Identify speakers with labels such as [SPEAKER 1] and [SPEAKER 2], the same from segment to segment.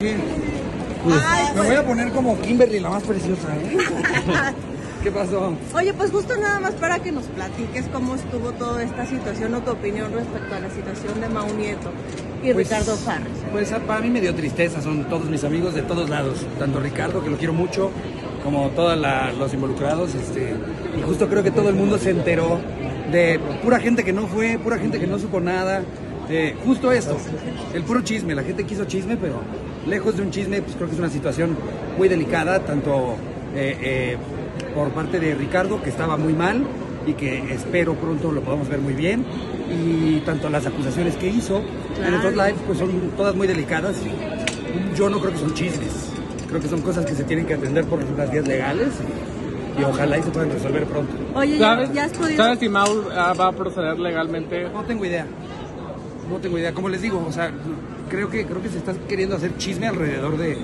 [SPEAKER 1] Pues,
[SPEAKER 2] Ay,
[SPEAKER 1] me
[SPEAKER 2] pues.
[SPEAKER 1] voy a poner como Kimberly, la más preciosa, ¿eh? ¿Qué pasó?
[SPEAKER 2] Oye, pues justo nada más para que nos platiques cómo estuvo toda esta situación o tu opinión respecto a la situación de Mau Nieto y
[SPEAKER 1] Pues-
[SPEAKER 2] Ricardo Farres.
[SPEAKER 1] Pues para mí me dio tristeza, son todos mis amigos de todos lados, tanto Ricardo, que lo quiero mucho, como todos los involucrados, este, y justo creo que todo el mundo se enteró de pura gente que no fue, pura gente que no supo nada, de justo esto, el puro chisme, la gente quiso chisme, pero lejos de un chisme, pues creo que es una situación muy delicada, tanto eh, eh, por parte de Ricardo, que estaba muy mal, y que espero pronto lo podamos ver muy bien, y tanto las acusaciones que hizo en estos lives pues son todas muy delicadas. Yo no creo que son chismes, creo que son cosas que se tienen que atender por las vías legales y, ojalá y se puedan resolver pronto.
[SPEAKER 2] Oye, ya,
[SPEAKER 3] ¿Sabes,
[SPEAKER 2] ya has podido...
[SPEAKER 3] ¿Sabes si Maul ah, va a proceder legalmente?
[SPEAKER 1] No tengo idea, no tengo idea. Como les digo, o sea, creo que creo que se está queriendo hacer chisme alrededor de,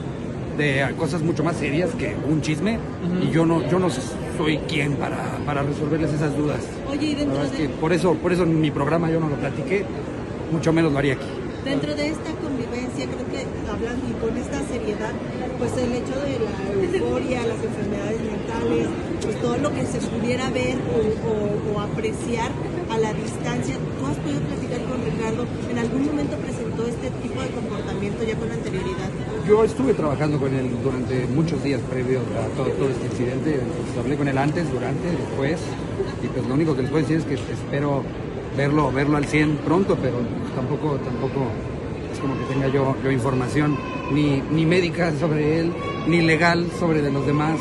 [SPEAKER 1] de cosas mucho más serias que un chisme y yo no yo no soy quien para, para resolverles esas dudas.
[SPEAKER 2] Oye, y dentro
[SPEAKER 1] verdad es
[SPEAKER 2] de,
[SPEAKER 1] que por eso, por eso en mi programa yo no lo platiqué, mucho menos lo haría aquí.
[SPEAKER 4] Dentro de esta convivencia, creo que hablando y con esta seriedad, pues el hecho de la euforia, las enfermedades mentales, pues todo lo que se pudiera ver o, o- o apreciar a la distancia, ¿tú has podido platicar con Ricardo? ¿En algún momento presentó este tipo de comportamiento ya con anterioridad?
[SPEAKER 1] Yo estuve trabajando con él durante muchos días previos a todo, todo este incidente. Hablé con él antes, durante, después. Y pues lo único que les puedo decir es que espero verlo, verlo al 100 pronto, pero tampoco, tampoco es como que tenga yo, yo información ni, ni médica sobre él, ni legal sobre de los demás.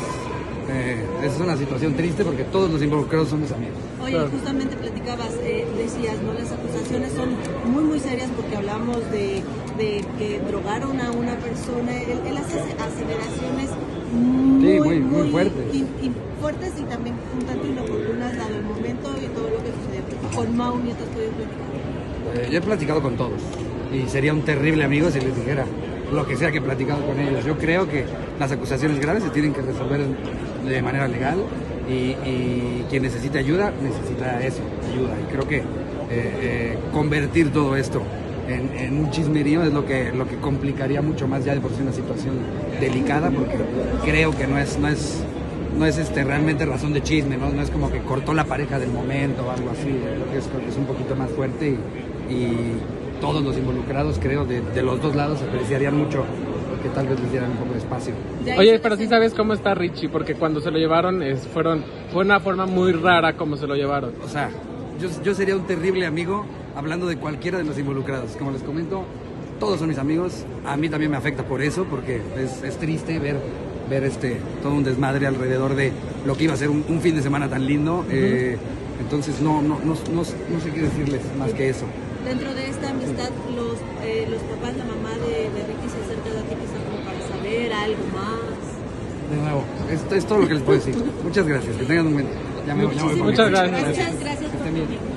[SPEAKER 1] Eh, es una situación triste porque todos los involucrados son mis amigos.
[SPEAKER 4] Oye,
[SPEAKER 3] Claro.
[SPEAKER 4] justamente platicabas, eh, decías, ¿no? Las acusaciones son muy, muy serias porque hablamos de, de que drogaron a una persona. Él, él hace aceleraciones muy,
[SPEAKER 1] Sí, muy- muy fuertes.
[SPEAKER 4] y- y fuertes y también un tanto inoportunas dado el momento y todo lo que sucedió. Con Mau has podido platicar.
[SPEAKER 1] Eh, yo he platicado con todos y sería un terrible amigo si les dijera lo que sea que he platicado con ellos. Yo creo que las acusaciones graves se tienen que resolver de manera legal y, quien necesita ayuda necesita eso, ayuda. Y creo que eh, eh, convertir todo esto en, un chismerío es lo que, lo que complicaría mucho más ya de por sí una situación delicada porque creo que no es... No es no es este, realmente razón de chisme, ¿no? es como que cortó la pareja del momento o algo así, creo que es, un poquito más fuerte y todos los involucrados, creo, de, de los dos lados apreciarían mucho que tal vez les dieran un poco de espacio.
[SPEAKER 3] Oye, pero sí sabes cómo está Richie, porque cuando se lo llevaron es, fueron, fue una forma muy rara como se lo llevaron.
[SPEAKER 1] O sea, yo, yo sería un terrible amigo hablando de cualquiera de los involucrados. Como les comento, todos son mis amigos, a mí también me afecta por eso, porque es, es triste ver ver este todo un desmadre alrededor de lo que iba a ser un, un fin de semana tan lindo. eh, entonces no, no, no, no, no sé qué decirles más que eso.
[SPEAKER 4] Dentro de esta amistad, los, eh, los papás, la mamá de, de Ricky se acerca a ti quizás como para saber algo más.
[SPEAKER 1] De nuevo, esto es todo lo que les puedo decir. Muchas gracias, que tengan un buen día.
[SPEAKER 3] Muchas gracias.
[SPEAKER 4] Muchas gracias por